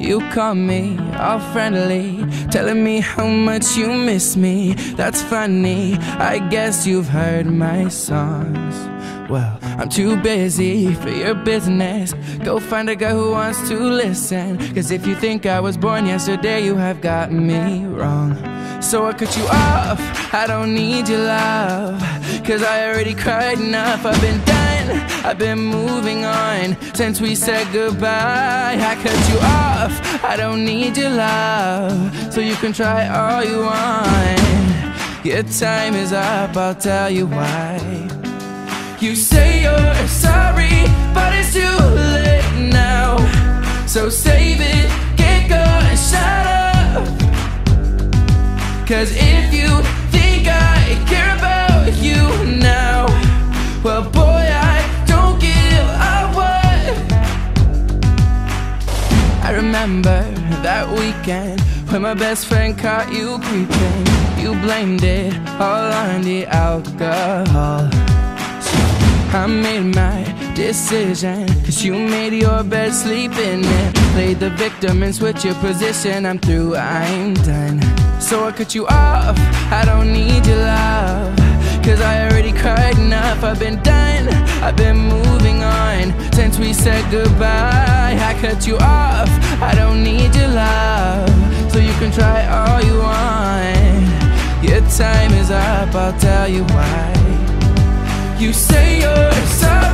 You call me all friendly, telling me how much you miss me. That's funny, I guess you've heard my songs. Well, I'm too busy for your business. Go find a guy who wants to listen. Cause if you think I was born yesterday, you have got me wrong. So I cut you off, I don't need your love. Cause I already cried enough, I've been done, I've been moving on since we said goodbye. I cut you off, I don't need your love. So you can try all you want. Your time is up, I'll tell you why. You say you're sorry, but it's too late now. So save it, get shut up. Cause if you think I care about you now, well, boy, I don't give a what. I remember that weekend when my best friend caught you creeping. You blamed it all on the alcohol. I made my decision Cause you made your bed, sleep in Played the victim and switch your position I'm through, I'm done So I cut you off, I don't need your love Cause I already cried enough. I've been done, I've been moving on. Since we said goodbye I cut you off, I don't need your love. So you can try all you want. Your time is up, I'll tell you why. You say you're sorry,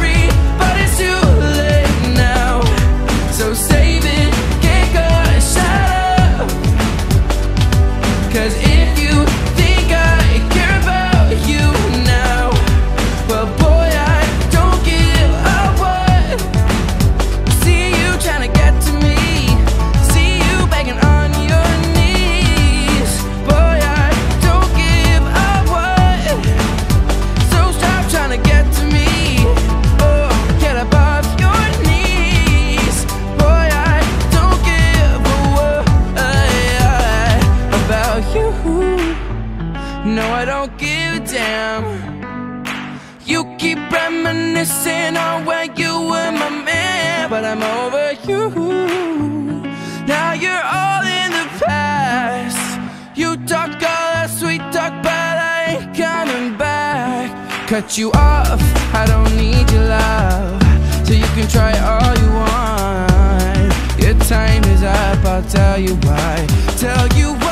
No, I don't give a damn. You keep reminiscing on when you were my man, but I'm over you. Now you're all in the past. You talk all that sweet talk, but I ain't coming back. Cut you off, I don't need your love. So you can try all you want. Your time is up, I'll tell you why. tell you why.